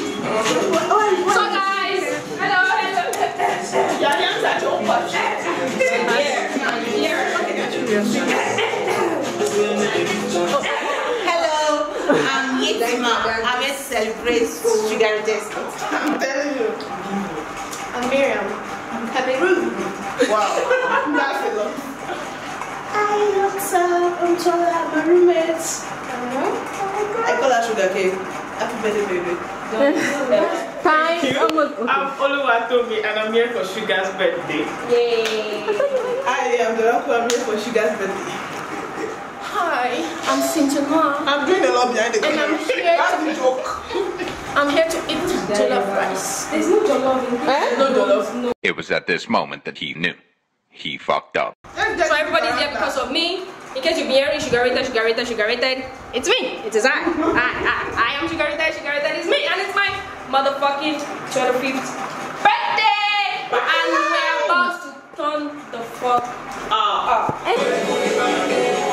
So guys, hello. Y'all youngs are too Hello, I'm Yitima. I'm a celebrated sugar test. I'm telling you. I'm Myriam. I'm Cameroon. Wow. I look so, I'm trying to have my roommates. I call her sugar cane. Happy birthday, baby. Time. Almost. I'm Oluwatomi and I'm here for Sugar's birthday. Yay. I am the uncle. I'm here for sugar's birthday. Hi, I'm Cynthia Ma. I'm doing a lot behind the And camera. I'm here That's to- the joke. I'm here to eat jollof rice. There's no jollof in Eh? No jollof. No. It was at this moment that he knew. He fucked up. So everybody's here because of me. In case you've been hearing sugar rated, sugar rated, sugar rated, it's me. It is I. I, I, I am sugar rated, sugar rated, it's me. And it's my motherfucking 25th birthday. And we're about to turn the fuck up. I'm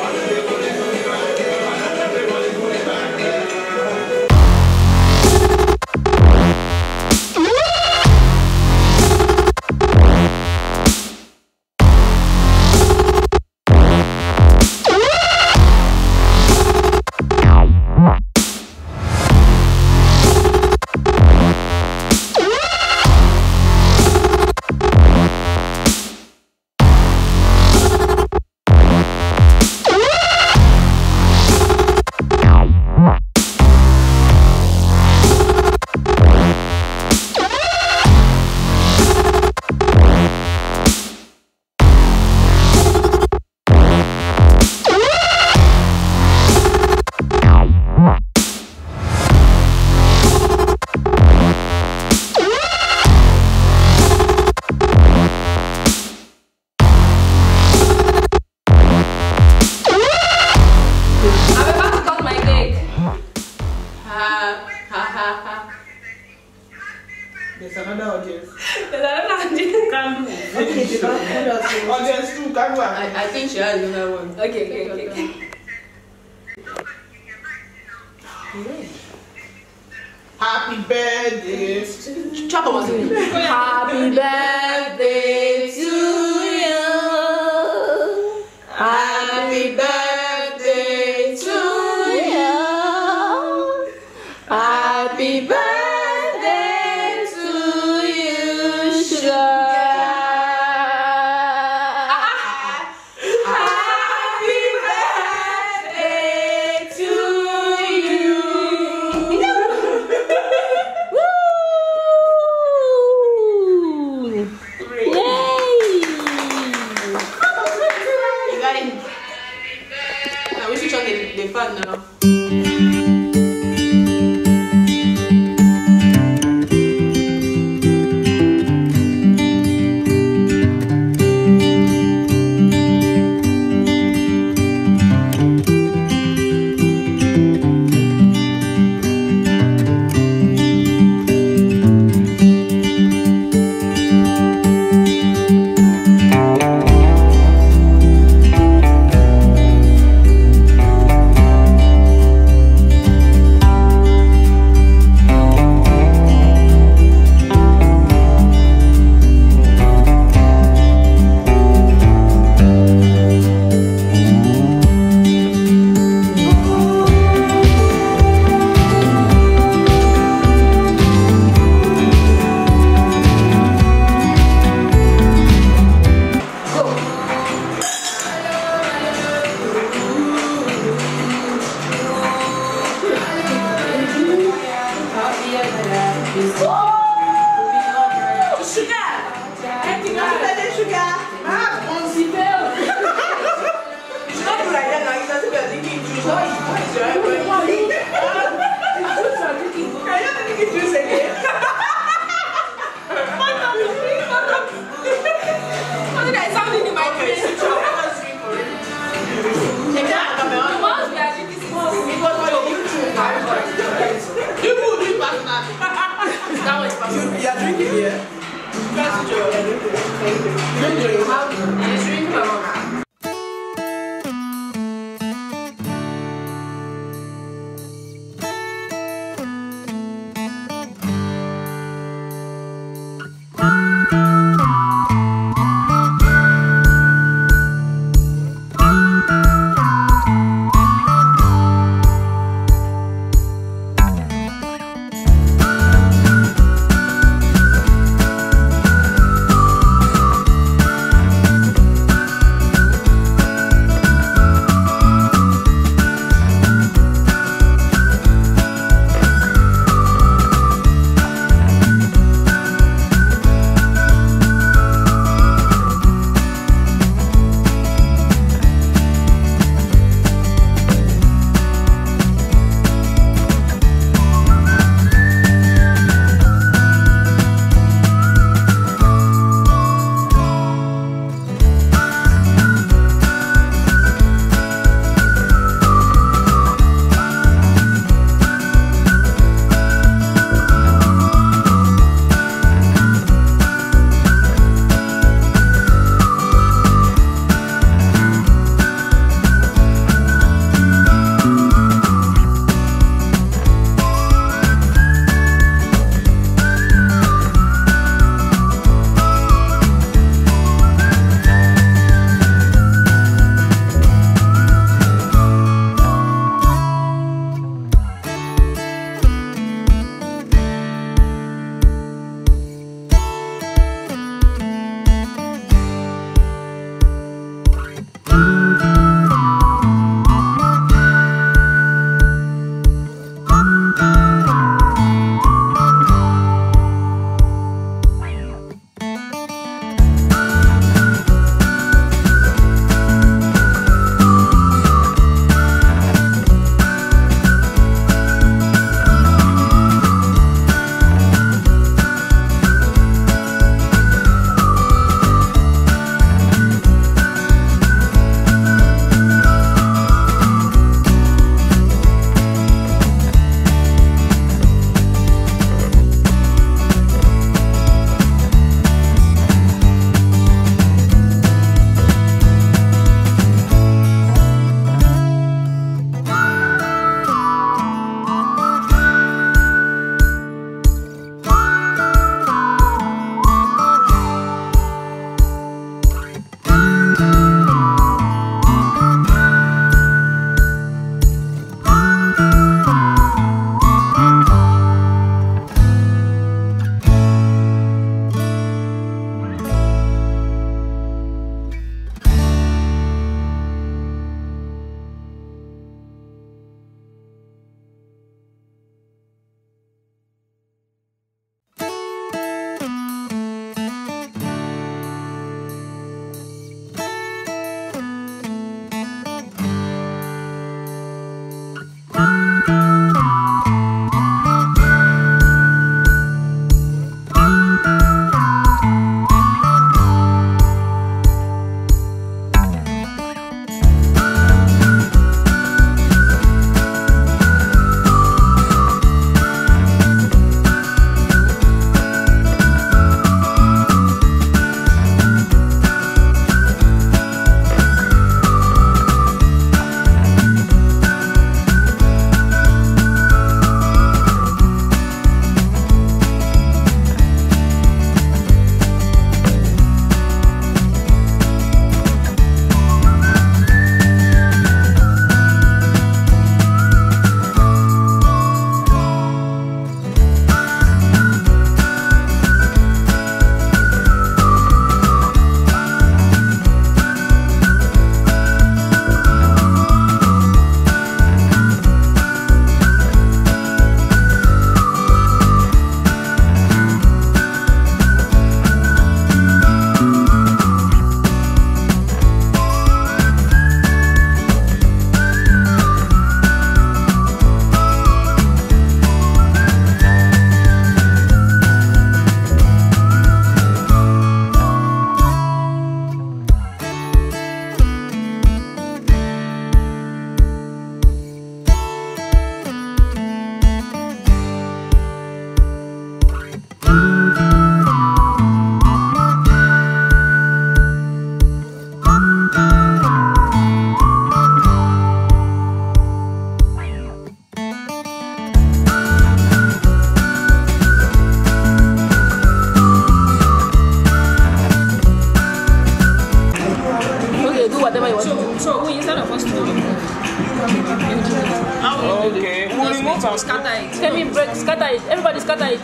it. Everybody scatter it.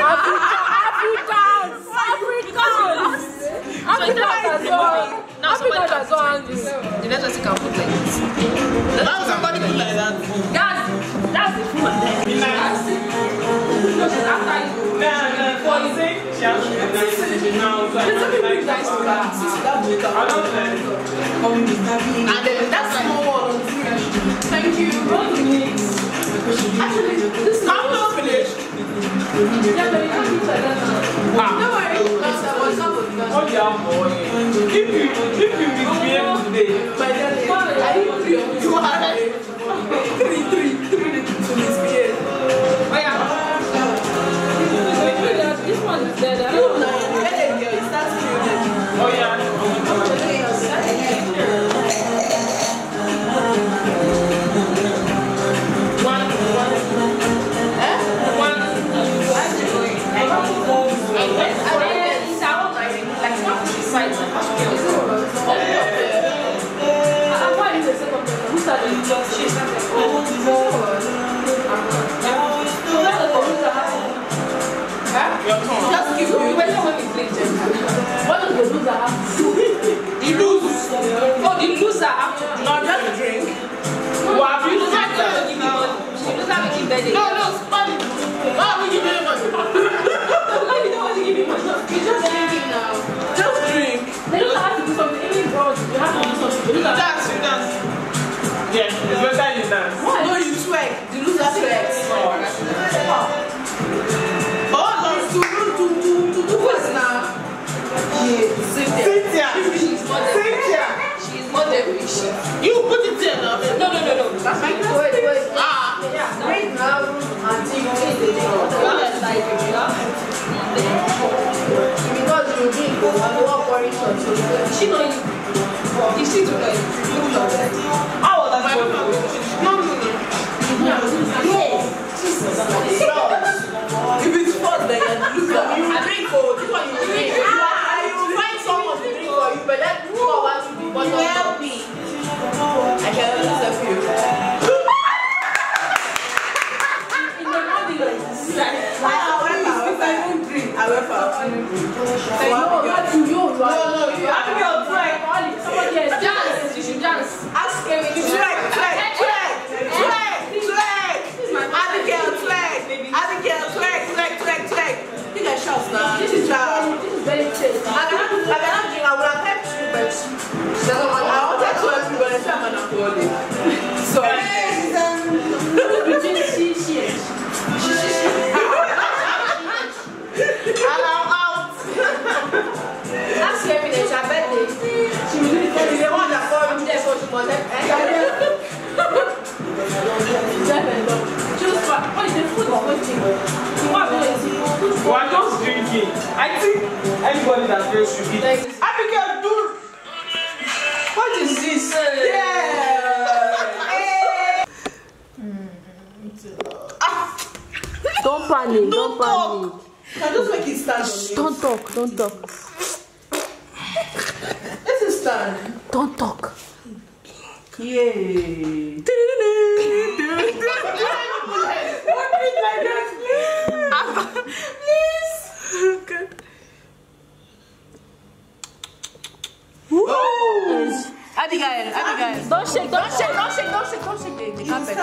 Africa, Africans, Africans, Africans as well. Now somebody Africans as well. The next person can put like this. Why would somebody put like that? That's that's the food. No, she's after you. Nah, nah, for the sake, she has to be nice to me now. So I can't be nice to her. I don't like And then that's small one. Thank you. Actually, this is I'm not finished. Yeah, but you can't eat like that. Ah. No worry. That's that was not good. What you boy? If you, if you misbehave today, But then I need three you. are right. Three, three, three know that. How was that? No, no, no. No. If it's then look at you drink for you drink. Ah, find someone to drink for you, but that two hours will be bottom up. I can only you. I out. No, you have to, you, you. No, no, you have to be on track. Somebody else. Dance. You should dance. Ask him you should twerk, shake, don't shake, don't shake, don't shake, don't shake the, the carpet.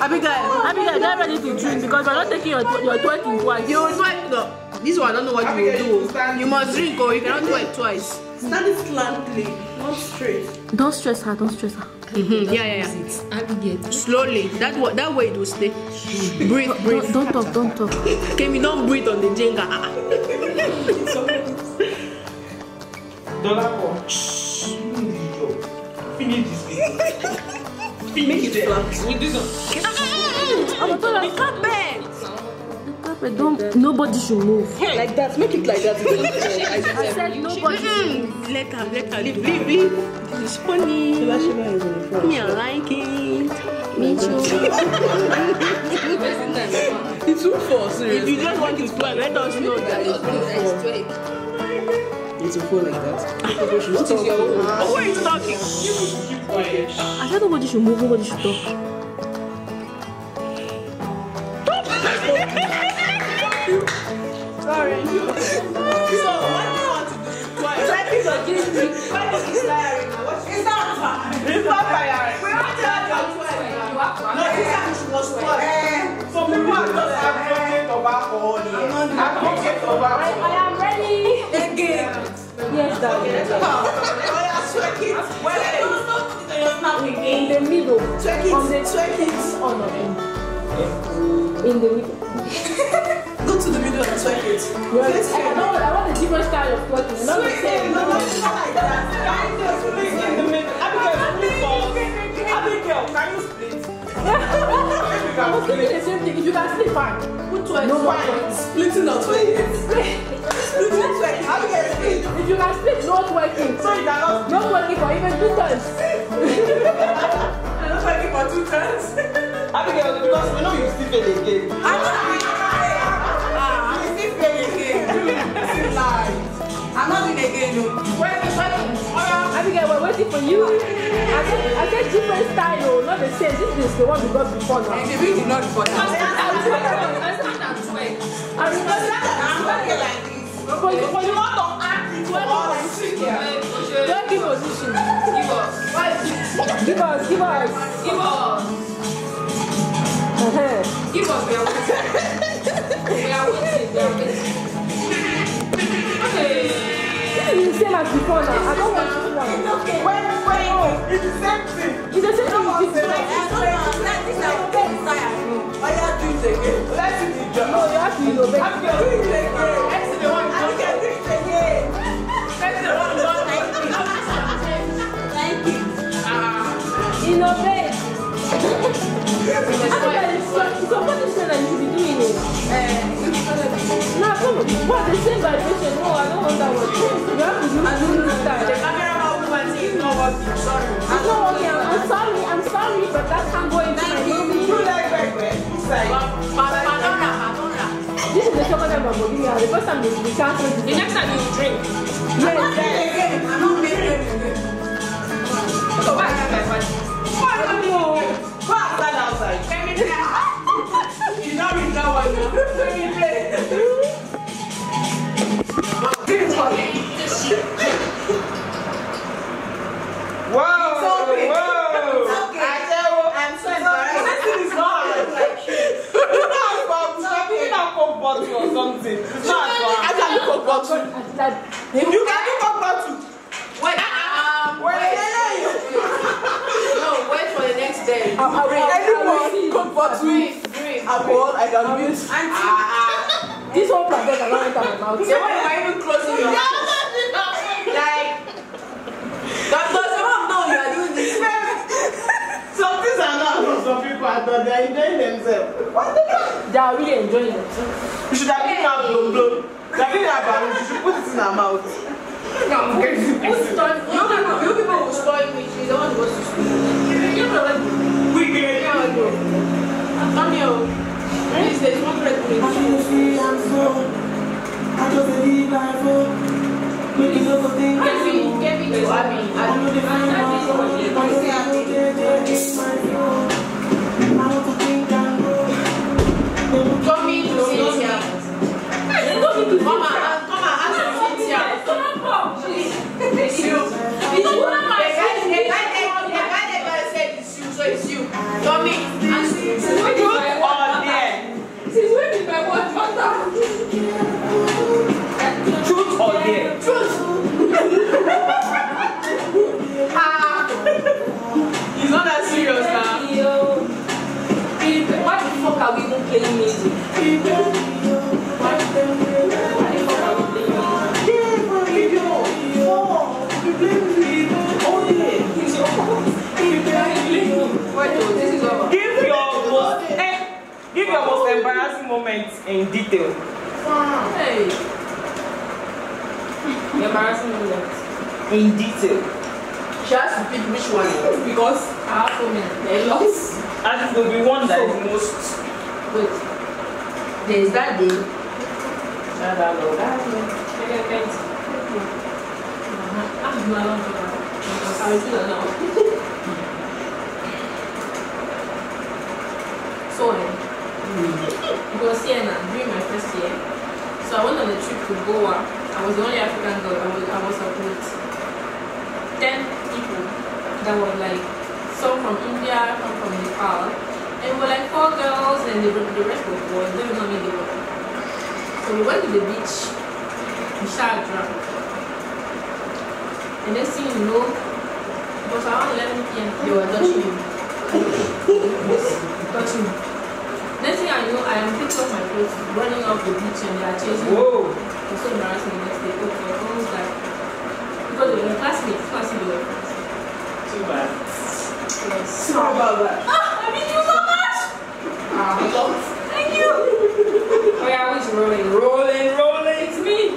Abigail, Abigail, get ready to drink because we're not taking your your twerking twice. You will twice. No, this one I don't know what you will do. You must drink or you cannot do it twice. Stand it slantly, not straight. Don't stress her, don't stress her. Mm-hmm. Yeah, yeah, yeah. Abigail. Slowly. That wa- that way it will stay. Breathe, breathe. Don't, don't talk, don't talk. Can we don't breathe on the Jenga? Dollar Make it flat. With this one. I'm a dollar. The carpet. The carpet. Don't. Nobody should move. Like that. Make it like that. I said nobody. should move. Mm-hmm. let her, let her leave, leave, leave. It's funny. Me, I like it. Me too. It's too far, serious. If you just want it to let us know that it's too far. It's a phone like that. What is your own? Oh, who is talking? 아 샤도 want to do? Why? That is a guilty. Why is it tiring? It's not tiring. It's not to have your. No, it's not your sweat. Some people are just advocating of alcohol here. Advocate of ready. Again. Yes, darling. Oh, yeah, sweat it. Well, In the middle. Twerk it. On the Twerk it. Oh no. In, in the middle. Go to the middle and twerk it. Let's I, I, don't, I want a different style of twerking. Not the same. No, no, not like that. Split in the middle. Abigail, split. Abigail, can you split? I was thinking the same thing. If you can sleep, fine. Put twerk. No Fine. Splitting or twerking. Splitting twerk. How do you get split? If you can sleep, no twerking. So you cannot No twerking for even two times. I'm not twerking for two turns. Abigail, because we know you still fail again. I'm not Ah, I'm still failing again. This is lies. I'm not doing again, no. Twerking, twerking. Oh. Abigail, we're waiting for you. I said, I said different style, oh, not the same. This is the one we got before now. And the did not report that. I remember I'm not here like this. For you, for you, want to act it for all I see here. twerking position. Give us. Give us, give us. Give us. Give us. We are waiting. We are waiting. We are waiting. Okay. Is the same as before now. I don't want to do one. Okay, wait, wait. It's the same thing. It's the same thing with this. Oh, yeah, do it again. Let's see the job. No, you have to innovate. No, I don't want that one. You have to do it this The time. cameraman woman it's not working. Sorry. It's not working. I'm, I'm sorry. I'm sorry, but that can't go into my movie. you like? Madonna, Madonna. This is the second time I'm working here. The first time canceled The next time you drink. Yes, Again, I'm not making it again. So why is my? kokbotu or something. It's not I can do kokbotu. You can do kokbotu. Wait. Um, wait. no, wait for the next day. I'm afraid. Anyone kokbotu. Alcohol, I can use. Ah, ah. This one plant, I don't enter my mouth. So why are you closing your mouth? I they are enjoying themselves. What the fuck? They are really enjoying themselves. You should have given her blown blown. They are really her. it. You should put it in her mouth. No, who's stunned? You people, you will stun me. She's the one who wants to school. You know what? Wicked. Yeah, I know. I'm here. Please, there's one break. I can't see, I'm so. I just believe life up. Make it me to Abby. I know the final. I know the final. Cynthia. Is over. Give your most give your most embarrassing moment in detail. Hey. Embarrassing moment. In detail. She has to pick which one because I have so many. There are lots. And it will be one that is most Wait. There is that day. I don't know. That day. I'm not I will still know. So, eh, because here now, during my first year, so I went on a trip to Goa. I was the only African girl. I was, I was up with 10 people that were like some from India, some from Nepal, We were like four girls, and the, the rest were boys. Don't know me they were. So we went to the beach. We started drunk. And next thing you know, it was around 11 p.m. They were touching me. touching me. Next thing I know, I am picking up my clothes, running off the beach, and they are chasing me. Whoa. It was so embarrassing the next day. Okay, I almost died. Because they were classmates, classmates they were friends. Too bad. Yes. Sorry about that. Ah, I miss you so much! Thank you! Oh yeah, who's rolling? Rolling, rolling. It's me!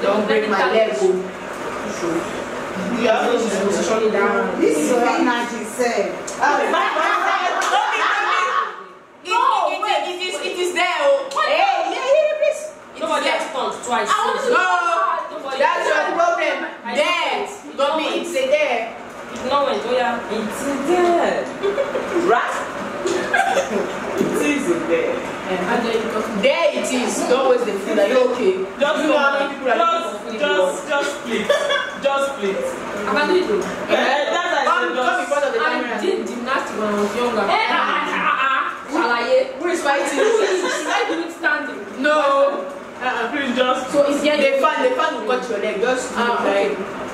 Don't break my leg. oh. Yeah. Shut it down. This is what Naji said. No, it, it, it, is, it is there. Oh. Hey, yeah, yeah, please. Nobody there. has punched twice. No, Nobody that's your problem. There. know it. Don't mean it's a there. No one, oh yeah. It's there. Right? it is in there. And then you talk There it is. Don't waste the food. Are you okay? Just you know how many people are looking for just, food in the world? just, just split. Just can do it. Eh, that's Come, I the I did gymnastics when I was younger. Eh, ah, ah, ah. Ṣàlàyé. Who is fighting? Should I do it standing? no. just. Uh, please just. So it's here. The fan, the fan will cut your leg. Just do Ah, it like.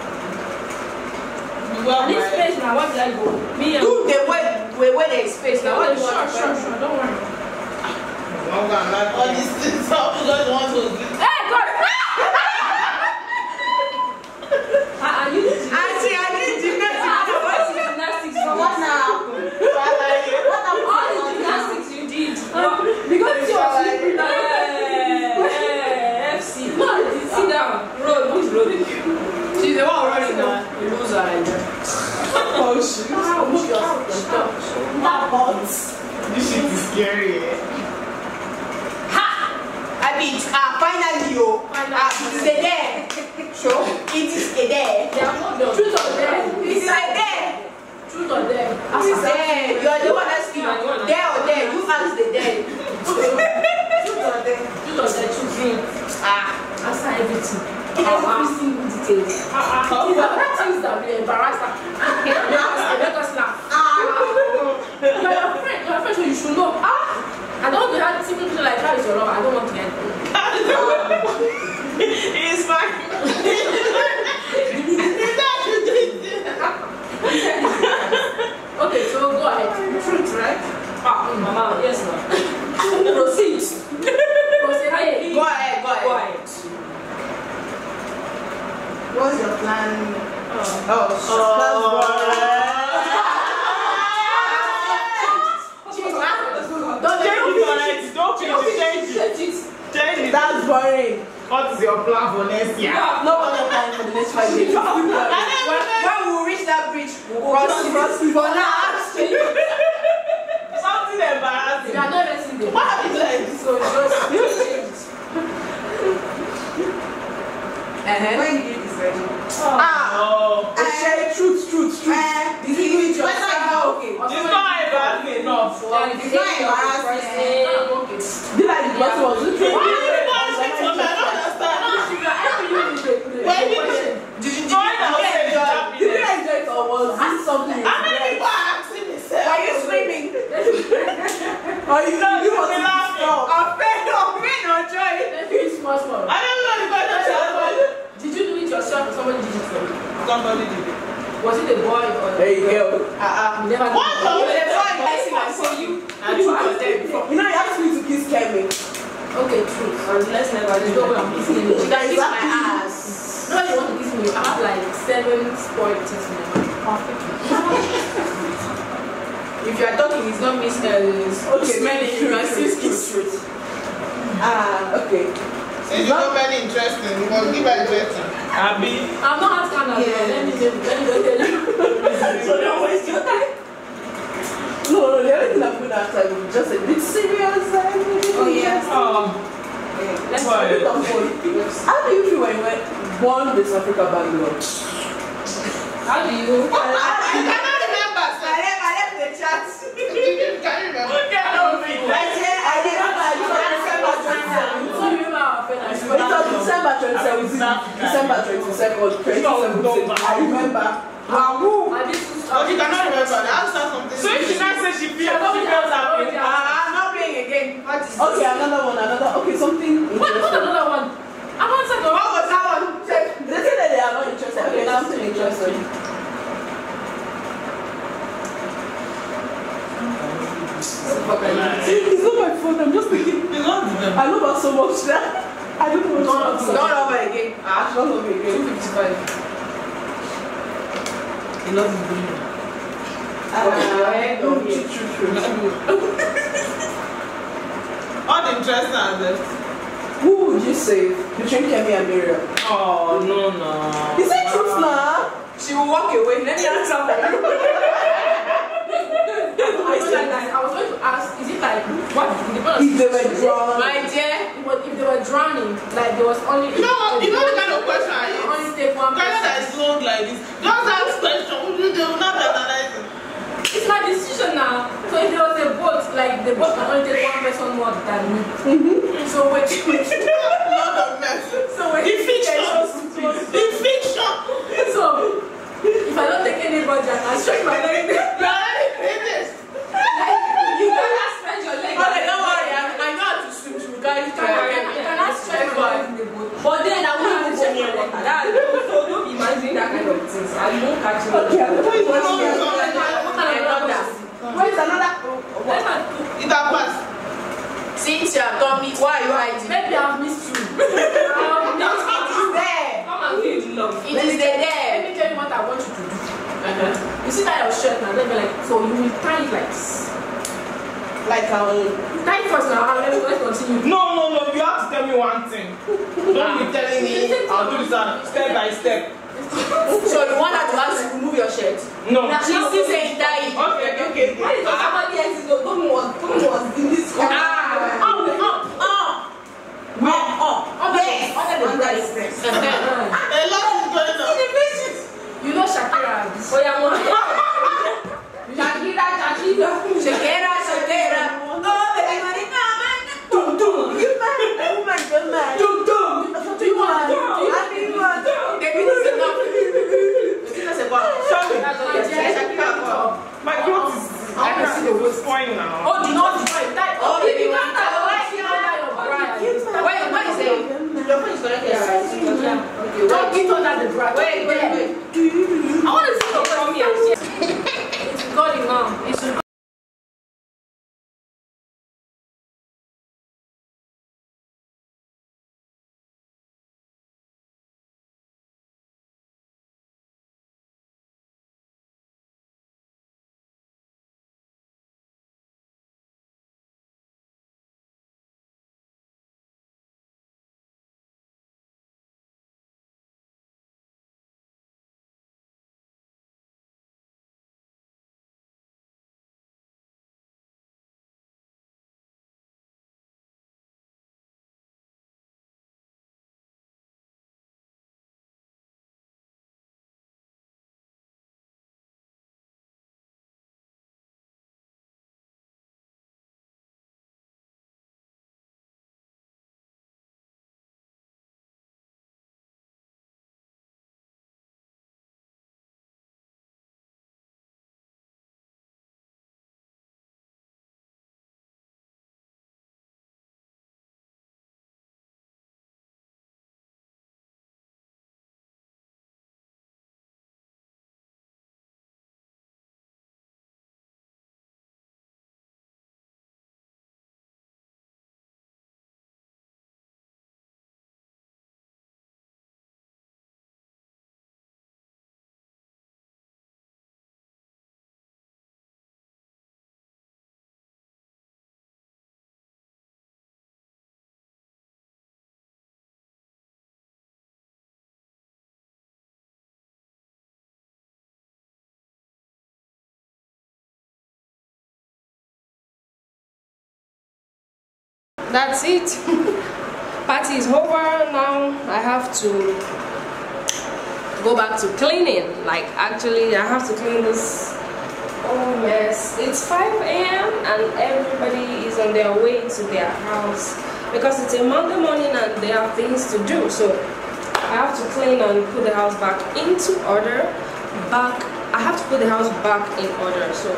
Well, I need space now. Where did I go? Me and Do the way, way where there is space. Now sure, sure, sure. Don't worry. all these things. All just want to. Hey, God! Ah, ah, you need to. Auntie, I need gymnastics. Ah, Now, what's what the gymnastics from? What now? What All happened? the gymnastics you did. Because you were sleeping down. Hey, FC. No, sit down. Roll. Who's rolling? She's the one running now. You lose her. Ah, your. That. This shit is scary. eh? I mean, ah, finally, yo. Ah, it is a there. Sure. It is a there. They are not done. Truth or dare? It is a there. Truth or dare? It is there. You are the one asking. There or there. You ask the there. Truth or dare? Truth or dare? Truth. Ah, answer everything. Every single detail. Ah, ah. These are things that will embarrass her. Should know. Ah. I don't want to have people like that is your love. I don't want to get. It's fine. Okay, so go ahead. Truth, right? Ah, mm, mama, yes, ma'am. Proceed. Proceed. Hey, Go ahead, go Go ahead. ahead. What's your plan? Oh, Don't change it already. Don't change it. Change it. Change it. Change it. That's boring. What is your plan for next year? No one has time for the next five days. when, when we reach that bridge, we'll cross it. For now, Something You embarrassing. are not even there. What happened like this? So just change it. uh-huh. When you get this ready. ah, Oh. I share truth, truth, truth. Eh, This is when just I go, okay. It's not embarrassing enough. Like, It's not embarrassing. Ah, okay. Be like the person was looking. Why are you sitting on that? I don't understand. Did you- Did you, did you, did you in enjoy? happiness. Did you enjoy it or was this something? How many people are asking me? Are you screaming? Or you No, you you want be to laughing. Of pain, of pain, or joy? It small, small. I don't know the question. Did you do it yourself or somebody did it for you? Somebody did it. Was it a boy or you go. Uh-uh. You never did What it. the- You were the one blessing us for you. And you was there before. You know you asked me to kiss Kemi. Okay, true. And let's never just go and kiss me. You can kiss my ass. No, you want to kiss me. I have like seven spoiled teeth in my mouth. If you are talking, it's not miss. Uh, okay, smelling. You can still kiss. Ah, okay. Since you know very interesting, you must give her interesting. Abi. I'm not asking Canada. Yeah. Let me let me let me go tell you. so don't waste your time. No, no, the only thing I'm going to ask is just a bit serious. Oh, yes. Um, Let's put on both. How do you feel when you were born with Africa background? How do you? I, I cannot remember. I left, I left the chat. you can't remember. Who can help me? I said I remember. I remember December 27th. It was December 27th. December 27th. 27th. I remember. Wahoo! But you cannot remember. That's not something. So if she now says she feels, she feels happy. Ah, playing again. What is Okay, another one, another. Okay, something. What, interesting. another one? I'm on second. What was that one? They say that they are not interested. Okay, something interesting. See, it's not my fault. I'm just thinking. I love her so much that I don't know what to Don't say. over again. Ah, don't love me again. 255. He loves his baby. Ah, Okay, true, okay. true, true, true. All the interesting there. Who would you save between Kemi and Miriam? Oh, no, no. Is it truth now? She will walk away. Let me answer for you. I was I going to ask, is it like what? If they were drowned. My dear. If they were drowning, like there was only. You know what? You know the kind of question I ask? Only take one Kind that is long like this. Just ask question. They will not it. It's my decision now. So if there was a boat, like the boat can only take one person more than me. So wait. Lord of mercy. so wait. Fiction. The fiction. So if I don't take anybody, I can stretch my leg. You did this. Like you cannot stretch your leg. Okay, don't worry. I, I know how to swim. You cannot, you stretch my leg in the boat. But then I won't even water. That's so don't be imagining that kind of things. I won't catch it. Okay, I'm going to No, watch no, here. no, no. What kind of rubber? Where's another? Let her do. It passed. Cynthia, Tommy, why are you hiding? Maybe I've missed you. I've missed It is there. Come and feel the love. It is there. Let me tell you what I want you to do. You see that your shirt now, they'll be like, so you will tie it like this. Like um. Tie it first now, let me continue. No, no, no. You have to tell me one thing. Don't be telling me I'll do this step by step. So you want her to ask you to remove your shirt? No. She's still saying that. it. Okay, okay. Why is somebody else is don't was don't was in this corner? Ah, Up, up, up. Up, up. Yes. the under the breast. A lot is going on. You know Shakira. Oh yeah, one. Shakira, Shakira. Shakira, Shakira. Oh, money, come on. Dum dum. You man, woman, good man. Dum This is enough. Sorry. My clothes is I can see the waist. spoiling now. Oh, do not destroy. Oh, baby, you want can't to- why you under your bra? Wait, what is it? Your phone is connected. Okay, Don't wait. get under the bra. Wait, wait, That's it. Party is over now. I have to go back to cleaning. Like actually, I have to clean this. Oh yes, it's 5 a.m. and everybody is on their way to their house because it's a Monday morning and they have things to do. So I have to clean and put the house back into order, back I have to put the house back in order. So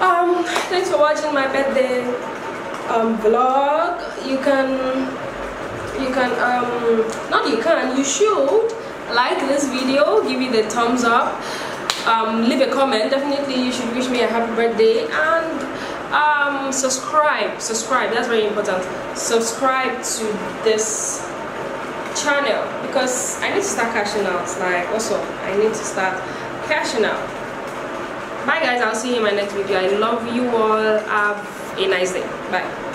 um thanks for watching my birthday um vlog. You can you can um not you can you should like this video give it a thumbs up um, leave a comment. Definitely you should wish me a happy birthday and um, subscribe subscribe that's very important. Subscribe to this channel because I need to start cashing out like also I need to start cashing out. Bye guys I'll see you in my next video. I love you all. Have a nice day bye